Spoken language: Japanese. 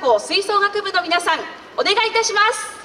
校吹奏楽部の皆さんお願いいたします。